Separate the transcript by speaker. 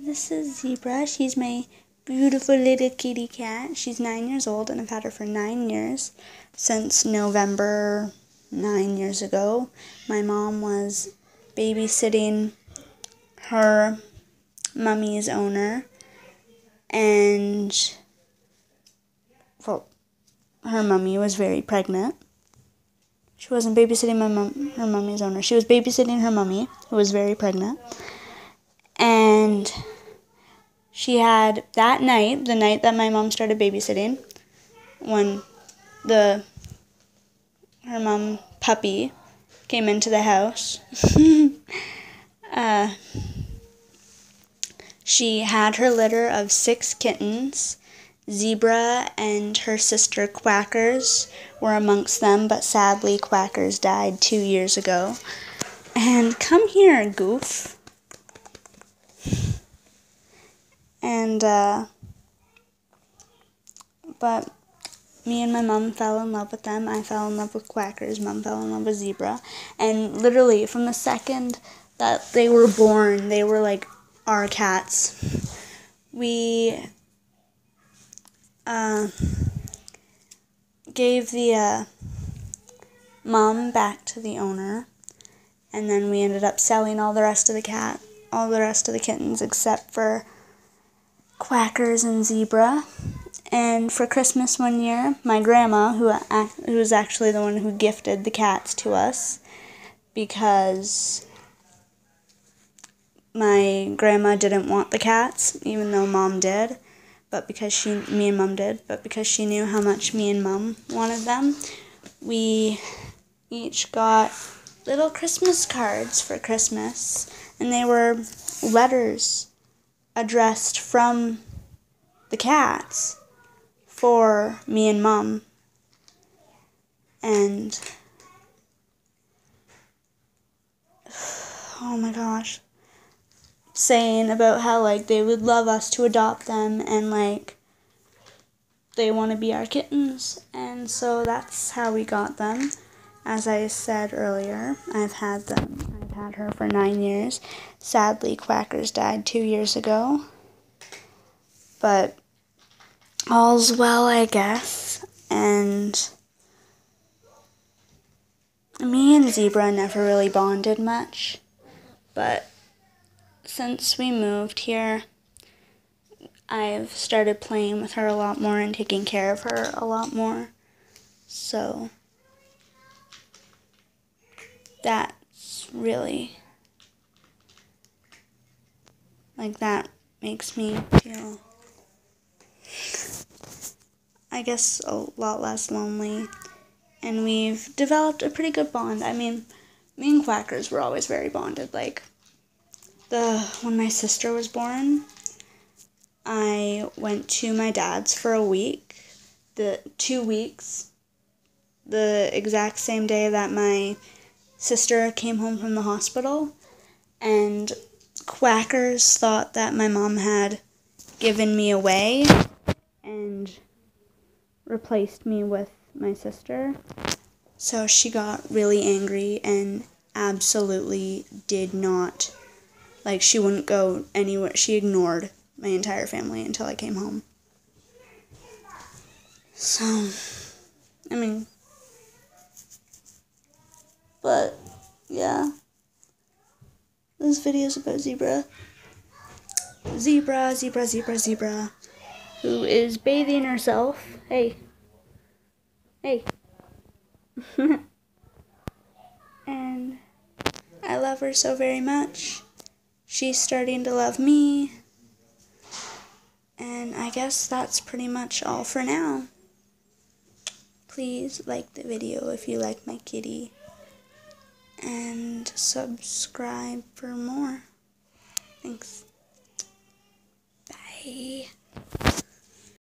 Speaker 1: This is Zebra. She's my beautiful little kitty cat. She's nine years old, and I've had her for nine years since November nine years ago. My mom was babysitting her mummy's owner, and well, her mummy was very pregnant. She wasn't babysitting my mom, her mummy's owner. She was babysitting her mummy, who was very pregnant. And she had that night, the night that my mom started babysitting, when the her mom puppy came into the house. uh, she had her litter of six kittens. Zebra and her sister Quackers were amongst them, but sadly Quackers died two years ago. And come here, Goof. And, uh, but me and my mom fell in love with them. I fell in love with Quackers. Mom fell in love with Zebra. And literally, from the second that they were born, they were like our cats. We uh, gave the uh, mom back to the owner, and then we ended up selling all the rest of the cat, all the rest of the kittens, except for Quackers and Zebra. And for Christmas one year, my grandma, who who was actually the one who gifted the cats to us, because my grandma didn't want the cats, even though mom did, but because she, me and mom did, but because she knew how much me and mom wanted them, we each got little Christmas cards for Christmas, and they were letters addressed from the cats for me and mom. And oh my gosh, saying about how like they would love us to adopt them and like they want to be our kittens. And so that's how we got them. As I said earlier, I've had them had her for nine years. Sadly, Quackers died two years ago. But all's well, I guess. And me and Zebra never really bonded much. But since we moved here, I've started playing with her a lot more and taking care of her a lot more. So that really like that makes me feel I guess a lot less lonely and we've developed a pretty good bond. I mean, me and Quackers were always very bonded. Like the when my sister was born, I went to my dad's for a week. The 2 weeks the exact same day that my sister came home from the hospital, and quackers thought that my mom had given me away and replaced me with my sister. So she got really angry and absolutely did not, like, she wouldn't go anywhere. She ignored my entire family until I came home. So, I mean, but yeah. This video is about Zebra. Zebra, zebra, zebra, zebra. Who is bathing herself. Hey. Hey. and I love her so very much. She's starting to love me. And I guess that's pretty much all for now. Please like the video if you like my kitty and subscribe for more. Thanks. Bye.